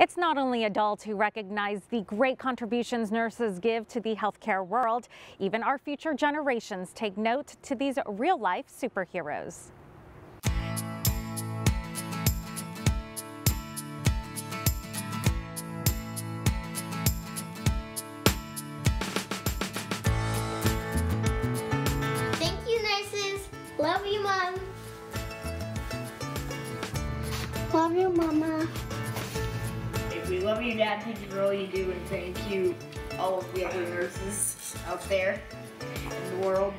It's not only adults who recognize the great contributions nurses give to the healthcare world, even our future generations take note to these real life superheroes. Thank you, nurses. Love you, Mom. Love you, Mama. We love you, Dad. Thank you for all you do, and thank you, all of the other nurses out there in the world.